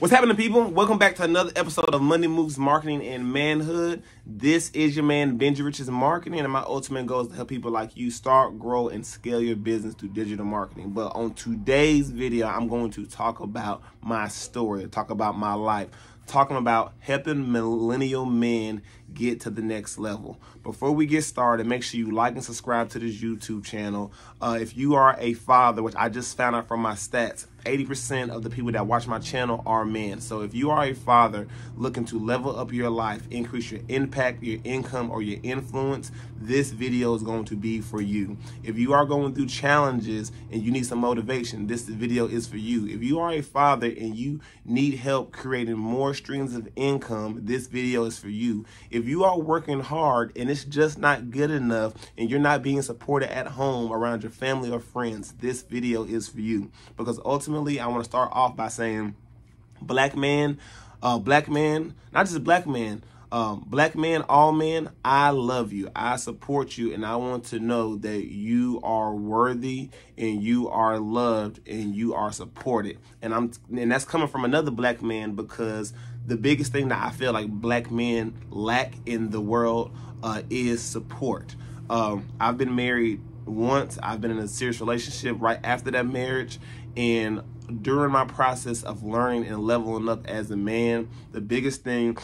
What's happening, people? Welcome back to another episode of Money Moves Marketing and Manhood. This is your man, Benji Rich Is Marketing, and my ultimate goal is to help people like you start, grow, and scale your business through digital marketing. But on today's video, I'm going to talk about my story, talk about my life, talking about helping millennial men get to the next level. Before we get started, make sure you like and subscribe to this YouTube channel. Uh, if you are a father, which I just found out from my stats, 80% of the people that watch my channel are men. So if you are a father looking to level up your life, increase your impact, your income, or your influence, this video is going to be for you. If you are going through challenges and you need some motivation, this video is for you. If you are a father and you need help creating more streams of income, this video is for you. If you are working hard and it's just not good enough and you're not being supported at home around your family or friends, this video is for you. Because ultimately, I want to start off by saying, black man, uh, black man, not just black man, um, black men, all men, I love you. I support you, and I want to know that you are worthy and you are loved and you are supported. And I'm and that's coming from another black man because the biggest thing that I feel like black men lack in the world uh, is support. Um, I've been married once. I've been in a serious relationship right after that marriage. And during my process of learning and leveling up as a man, the biggest thing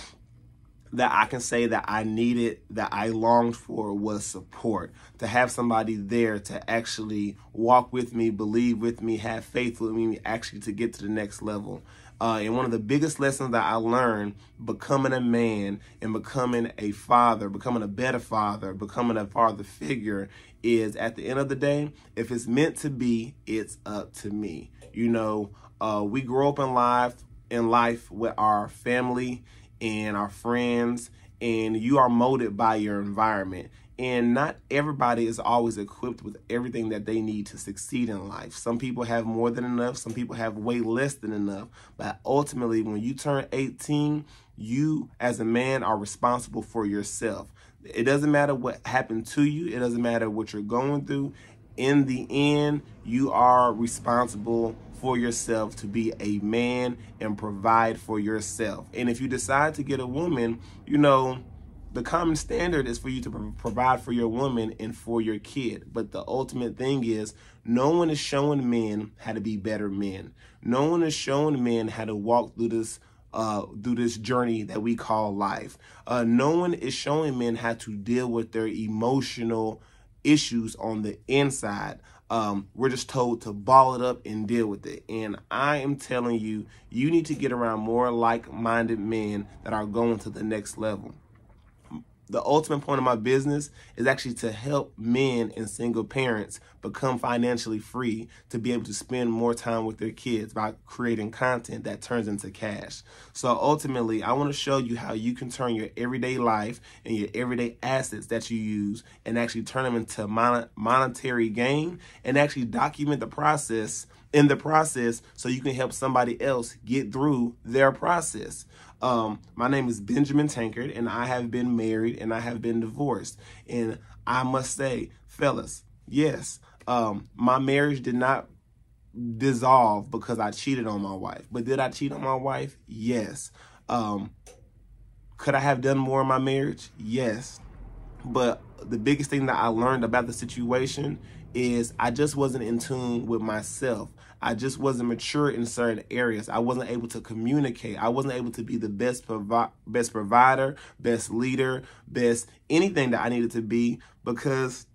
that I can say that I needed, that I longed for was support. To have somebody there to actually walk with me, believe with me, have faith with me, actually to get to the next level. Uh, and one of the biggest lessons that I learned becoming a man and becoming a father, becoming a better father, becoming a father figure is at the end of the day, if it's meant to be, it's up to me. You know, uh, we grow up in life in life with our family and our friends, and you are molded by your environment. And not everybody is always equipped with everything that they need to succeed in life. Some people have more than enough, some people have way less than enough. But ultimately, when you turn 18, you as a man are responsible for yourself. It doesn't matter what happened to you, it doesn't matter what you're going through. In the end, you are responsible for yourself to be a man and provide for yourself. And if you decide to get a woman, you know, the common standard is for you to provide for your woman and for your kid. But the ultimate thing is, no one is showing men how to be better men. No one is showing men how to walk through this uh, through this journey that we call life. Uh, no one is showing men how to deal with their emotional issues on the inside. Um, we're just told to ball it up and deal with it. And I am telling you, you need to get around more like minded men that are going to the next level the ultimate point of my business is actually to help men and single parents become financially free to be able to spend more time with their kids by creating content that turns into cash. So ultimately, I want to show you how you can turn your everyday life and your everyday assets that you use and actually turn them into mon- monetary gain and actually document the process in the process so you can help somebody else get through their process. Um, my name is Benjamin Tankard, and I have been married and I have been divorced. And I must say, fellas, yes, um, my marriage did not dissolve because I cheated on my wife. But did I cheat on my wife? Yes. Um, could I have done more in my marriage? Yes. But the biggest thing that I learned about the situation is I just wasn't in tune with myself. I just wasn't mature in certain areas. I wasn't able to communicate. I wasn't able to be the best provi- best provider, best leader, best anything that I needed to be because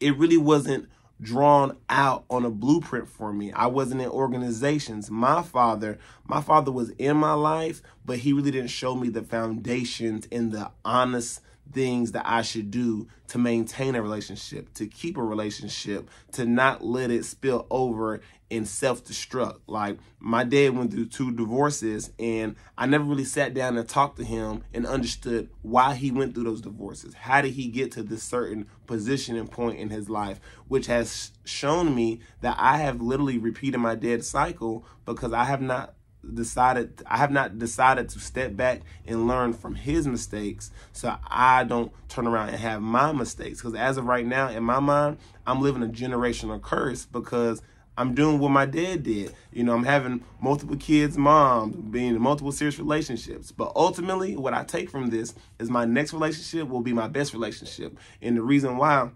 it really wasn't drawn out on a blueprint for me. I wasn't in organizations. My father, my father was in my life, but he really didn't show me the foundations and the honest things that I should do to maintain a relationship, to keep a relationship, to not let it spill over and self destruct. Like my dad went through two divorces, and I never really sat down and talked to him and understood why he went through those divorces. How did he get to this certain position and point in his life, which has shown me that I have literally repeated my dad's cycle because I have not decided I have not decided to step back and learn from his mistakes so I don't turn around and have my mistakes because as of right now in my mind I'm living a generational curse because I'm doing what my dad did. You know, I'm having multiple kids, moms, being in multiple serious relationships. But ultimately, what I take from this is my next relationship will be my best relationship. And the reason why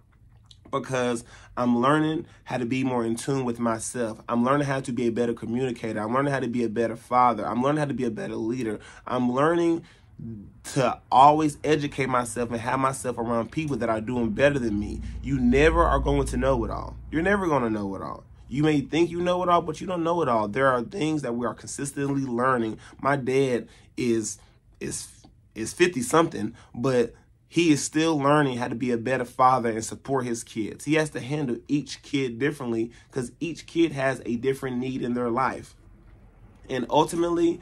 because I'm learning how to be more in tune with myself. I'm learning how to be a better communicator. I'm learning how to be a better father. I'm learning how to be a better leader. I'm learning to always educate myself and have myself around people that are doing better than me. You never are going to know it all. You're never going to know it all. You may think you know it all, but you don't know it all. There are things that we are consistently learning. My dad is is is 50 something, but he is still learning how to be a better father and support his kids. He has to handle each kid differently because each kid has a different need in their life. And ultimately,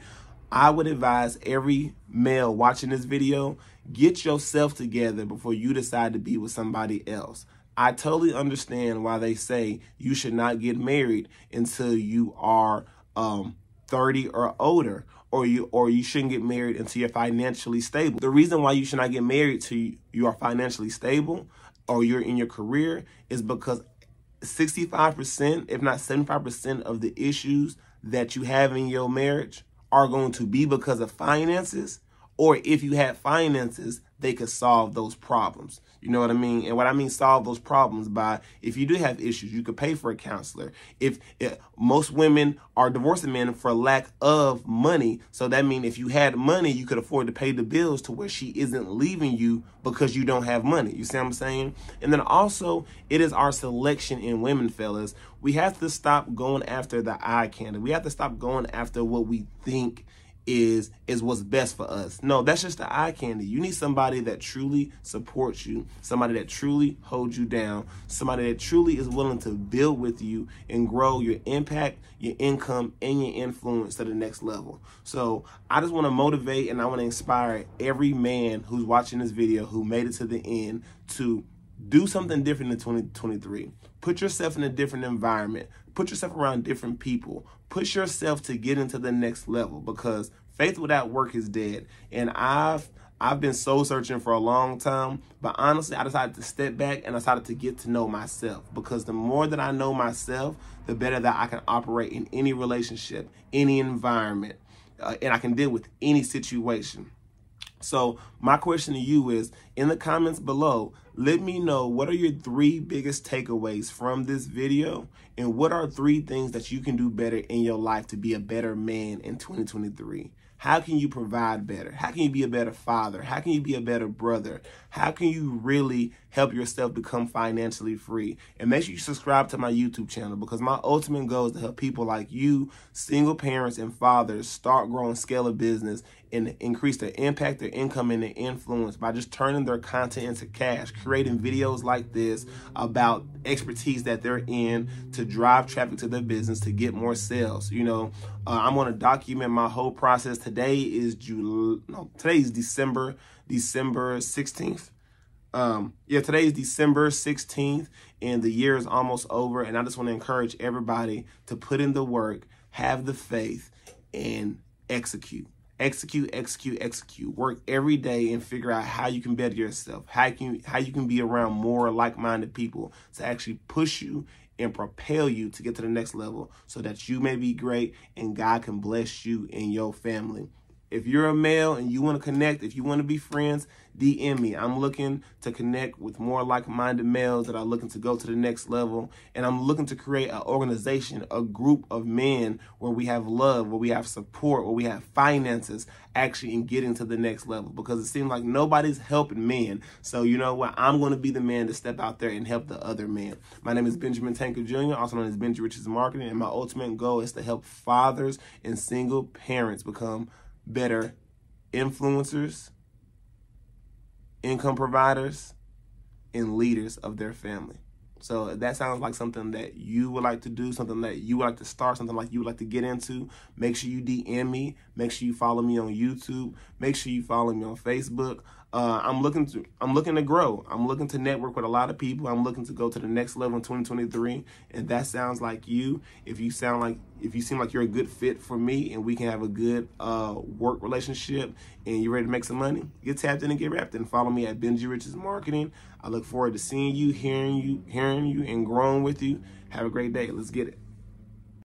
I would advise every male watching this video, get yourself together before you decide to be with somebody else. I totally understand why they say you should not get married until you are um, 30 or older or you or you shouldn't get married until you're financially stable. The reason why you should not get married till you are financially stable or you're in your career is because 65%, if not 75% of the issues that you have in your marriage are going to be because of finances or if you had finances, they could solve those problems. You know what I mean? And what I mean solve those problems by if you do have issues, you could pay for a counselor. If, if most women are divorcing men for lack of money, so that means if you had money, you could afford to pay the bills to where she isn't leaving you because you don't have money. You see what I'm saying? And then also, it is our selection in women, fellas. We have to stop going after the eye candy. We have to stop going after what we think is is what's best for us. No, that's just the eye candy. You need somebody that truly supports you, somebody that truly holds you down, somebody that truly is willing to build with you and grow your impact, your income, and your influence to the next level. So I just want to motivate and I want to inspire every man who's watching this video who made it to the end to do something different in 2023. Put yourself in a different environment. Put yourself around different people. Push yourself to get into the next level because faith without work is dead. And I've I've been soul searching for a long time, but honestly, I decided to step back and I decided to get to know myself because the more that I know myself, the better that I can operate in any relationship, any environment, uh, and I can deal with any situation. So my question to you is in the comments below, let me know what are your three biggest takeaways from this video and what are three things that you can do better in your life to be a better man in 2023. How can you provide better? How can you be a better father? How can you be a better brother? How can you really help yourself become financially free? And make sure you subscribe to my YouTube channel because my ultimate goal is to help people like you, single parents and fathers, start growing, scale of business and increase their impact, their income, and their influence by just turning their content into cash, creating videos like this about expertise that they're in to drive traffic to their business to get more sales. You know, uh, I'm going to document my whole process. Today is July, no, today is December, December 16th. Um, yeah, today is December 16th and the year is almost over. And I just want to encourage everybody to put in the work, have the faith, and execute execute execute execute. Work every day and figure out how you can better yourself. How you can how you can be around more like-minded people to actually push you and propel you to get to the next level so that you may be great and God can bless you and your family if you're a male and you want to connect, if you want to be friends, DM me. I'm looking to connect with more like-minded males that are looking to go to the next level. And I'm looking to create an organization, a group of men where we have love, where we have support, where we have finances actually in getting to the next level. Because it seems like nobody's helping men. So you know what? I'm going to be the man to step out there and help the other man. My name is Benjamin Tankard Jr., also known as Benji Rich Is Marketing. And my ultimate goal is to help fathers and single parents become better influencers, income providers, and leaders of their family. So that sounds like something that you would like to do, something that you would like to start, something like you would like to get into. Make sure you DM me. Make sure you follow me on YouTube. Make sure you follow me on Facebook. Uh, I'm looking to I'm looking to grow. I'm looking to network with a lot of people. I'm looking to go to the next level in 2023. And that sounds like you. If you sound like if you seem like you're a good fit for me and we can have a good uh, work relationship and you're ready to make some money, get tapped in and get wrapped in. Follow me at Benji Rich Is Marketing. I look forward to seeing you, hearing you, hearing you, and growing with you. Have a great day. Let's get it.